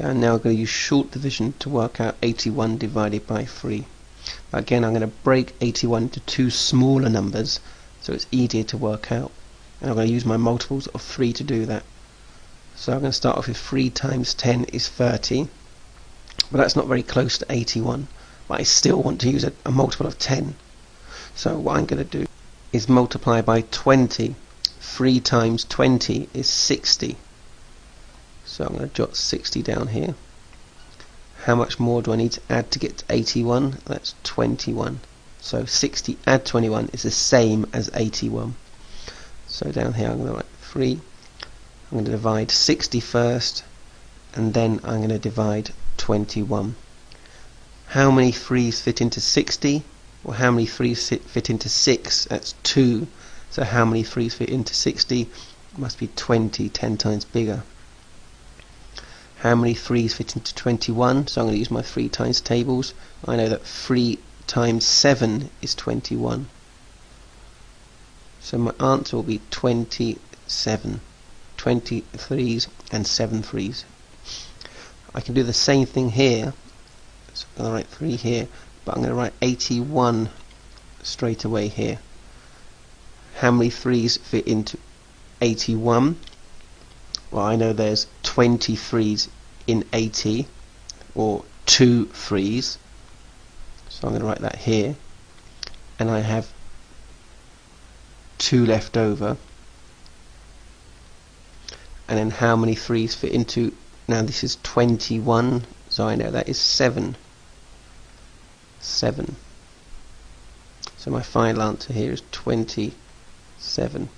Okay, I'm now going to use short division to work out 81 divided by 3. Again, I'm going to break 81 into two smaller numbers so it's easier to work out. And I'm going to use my multiples of 3 to do that. So I'm going to start off with 3 times 10 is 30. But that's not very close to 81. But I still want to use a, a multiple of 10. So what I'm going to do is multiply by 20. 3 times 20 is 60. So I'm going to jot 60 down here. How much more do I need to add to get to 81? That's 21. So 60 add 21 is the same as 81. So down here I'm going to write 3. I'm going to divide 60 first and then I'm going to divide 21. How many 3's fit into 60? Well, how many 3's fit into 6? That's 2. So how many 3's fit into 60? It must be 20, 10 times bigger. How many 3's fit into 21? So I'm going to use my 3 times tables. I know that 3 times 7 is 21. So my answer will be 27. 23's and 7 3's. I can do the same thing here. So I'm going to write 3 here, but I'm going to write 81 straight away here. How many 3's fit into 81? Well, I know there's 23's in 80, or two threes So I'm going to write that here. And I have 2 left over. And then how many 3's fit into, now this is 21, so I know that is 7. 7. So my final answer here is 27.